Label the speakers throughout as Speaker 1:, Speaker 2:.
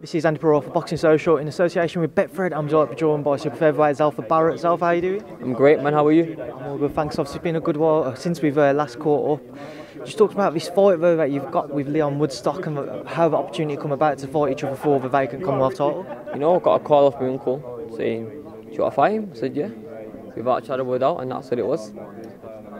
Speaker 1: This is Andy Perrault for Boxing Social in association with Betfred. I'm be joined by super featherweight Zelfa Barrett. Zelfa, how are you doing?
Speaker 2: I'm great, man. How are you?
Speaker 1: I'm all good, thanks. Obviously, it's been a good while uh, since we've uh, last caught up. Just talked about this fight though that you've got with Leon Woodstock and how the opportunity come about to fight each other for the vacant Commonwealth title.
Speaker 2: You know, I got a call off my uncle saying, "Do you want to fight him?" I said, "Yeah." Without a shadow of a doubt, and that's what it was.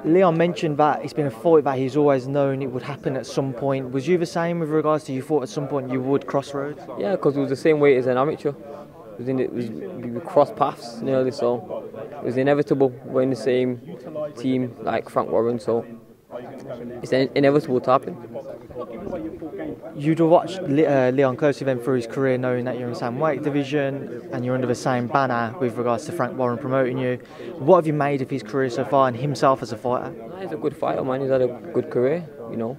Speaker 1: Leon mentioned that it's been a fight that he's always known it would happen at some point. Was you the same with regards to you thought at some point you would cross roads?
Speaker 2: Yeah, because it was the same way as an amateur. It was, in, it was we crossed paths nearly, so it was inevitable. We're in the same team like Frank Warren, so it's inevitable to happen.
Speaker 1: You'd have watched uh, Leon closely then through his career, knowing that you're in the same weight division and you're under the same banner with regards to Frank Warren promoting you. What have you made of his career so far and himself as a fighter?
Speaker 2: He's a good fighter, man. He's had a good career, you know.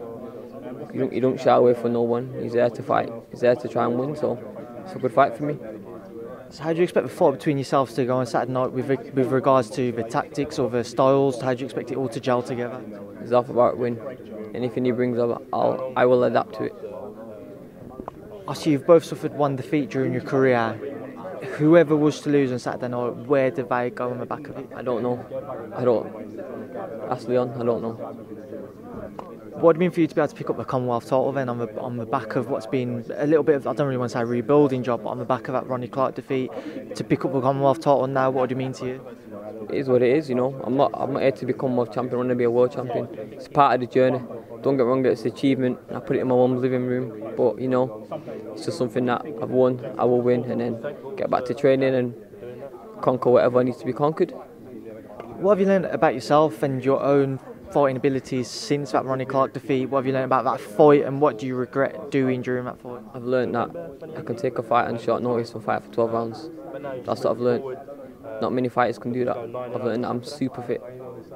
Speaker 2: You don't, you don't shy away from no one. He's there to fight. He's there to try and win, so it's a good fight for me.
Speaker 1: So how do you expect the fight between yourselves to go on Saturday night with with regards to the tactics or the styles? How do you expect it all to gel together?
Speaker 2: It's off about win. Anything he brings up, I'll I will adapt to it.
Speaker 1: I see you've both suffered one defeat during your career. Whoever was to lose on Saturday night, where do they go on the back of it?
Speaker 2: I don't know. I don't. Ask Leon. I don't know.
Speaker 1: What do you mean for you to be able to pick up the Commonwealth title then on the on the back of what's been a little bit of I don't really want to say rebuilding job, but on the back of that Ronnie Clark defeat to pick up the Commonwealth title now? What do you mean to you?
Speaker 2: It is what it is, you know. I'm not I'm not here to become world champion. I want to be a world champion. It's part of the journey. Don't get wrong, it's an achievement. I put it in my mum's living room, but you know, it's just something that I've won. I will win, and then get back to training and conquer whatever needs to be conquered.
Speaker 1: What have you learned about yourself and your own fighting abilities since that Ronnie Clark defeat? What have you learned about that fight, and what do you regret doing during that fight?
Speaker 2: I've learned that I can take a fight on short notice and fight for 12 rounds. That's what I've learned. Not many fighters can do that. I've learned that I'm super fit,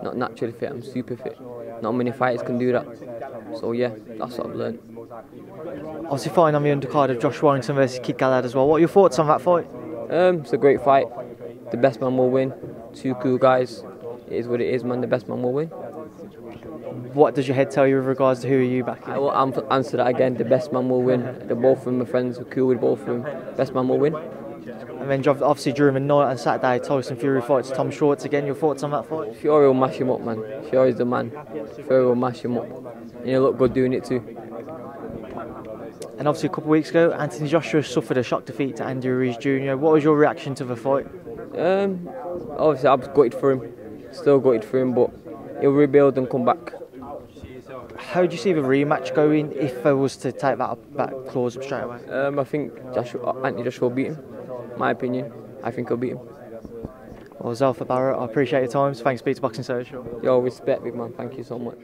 Speaker 2: not naturally fit. I'm super fit. Not many fighters can do that. So yeah, that's what I've learned.
Speaker 1: Obviously, fighting on the undercard of Josh Warrington versus Kid Galahad as well. What are your thoughts on that fight?
Speaker 2: Um, it's a great fight. The best man will win. Two cool guys. It is what it is, man. The best man will win.
Speaker 1: What does your head tell you with regards to who are you back?
Speaker 2: I will answer that again. The best man will win. The both of them are friends. We're cool with both of them. Best man will win.
Speaker 1: And then obviously during the night on Saturday, Tyson Fury fights Tom Schwarz again. Your thoughts on that fight?
Speaker 2: Fury will mash him up, man. Fury's the man. Fury will mash him up. And he'll look good doing it too.
Speaker 1: And obviously a couple of weeks ago, Anthony Joshua suffered a shock defeat to Andy Ruiz Jr. What was your reaction to the fight?
Speaker 2: Um, obviously I was gutted for him. Still gutted for him, but he'll rebuild and come back.
Speaker 1: How do you see the rematch going if I was to take that that clause up straight away?
Speaker 2: Um, I think Joshua, Anthony Joshua will beat him my opinion. I think he'll beat him.
Speaker 1: Well, Zelfa Barrett, I appreciate your time. Thanks, Beats Boxing Social.
Speaker 2: Yo, respect, big man. Thank you so much.